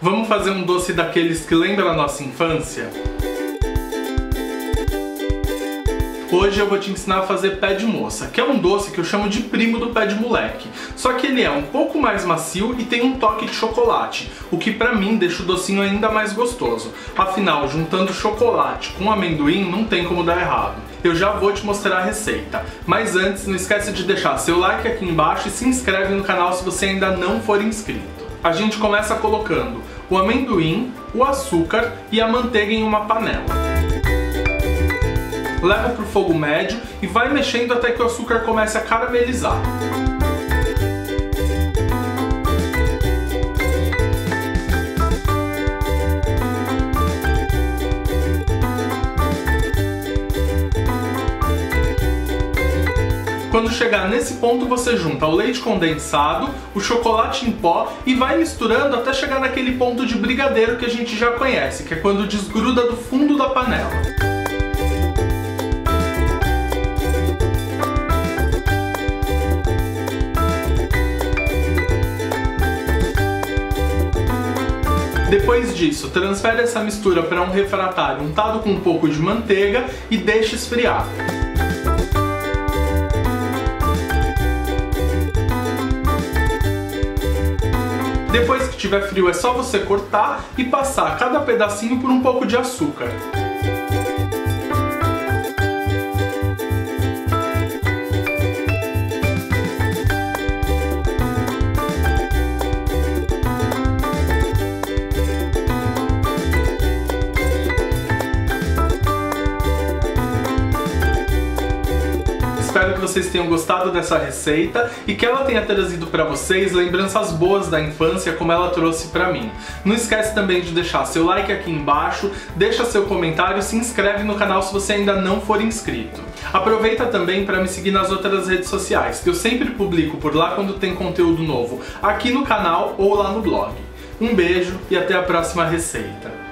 Vamos fazer um doce daqueles que lembram a nossa infância? Hoje eu vou te ensinar a fazer pé de moça, que é um doce que eu chamo de primo do pé de moleque. Só que ele é um pouco mais macio e tem um toque de chocolate, o que pra mim deixa o docinho ainda mais gostoso. Afinal, juntando chocolate com amendoim não tem como dar errado. Eu já vou te mostrar a receita. Mas antes, não esquece de deixar seu like aqui embaixo e se inscreve no canal se você ainda não for inscrito. A gente começa colocando o amendoim, o açúcar e a manteiga em uma panela leva para o fogo médio e vai mexendo até que o açúcar comece a caramelizar. Quando chegar nesse ponto, você junta o leite condensado, o chocolate em pó e vai misturando até chegar naquele ponto de brigadeiro que a gente já conhece, que é quando desgruda do fundo da panela. Depois disso, transfere essa mistura para um refratário untado com um pouco de manteiga e deixe esfriar. Depois que estiver frio é só você cortar e passar cada pedacinho por um pouco de açúcar. Que vocês tenham gostado dessa receita e que ela tenha trazido para vocês lembranças boas da infância como ela trouxe para mim. Não esquece também de deixar seu like aqui embaixo, deixa seu comentário se inscreve no canal se você ainda não for inscrito. Aproveita também para me seguir nas outras redes sociais, que eu sempre publico por lá quando tem conteúdo novo, aqui no canal ou lá no blog. Um beijo e até a próxima receita.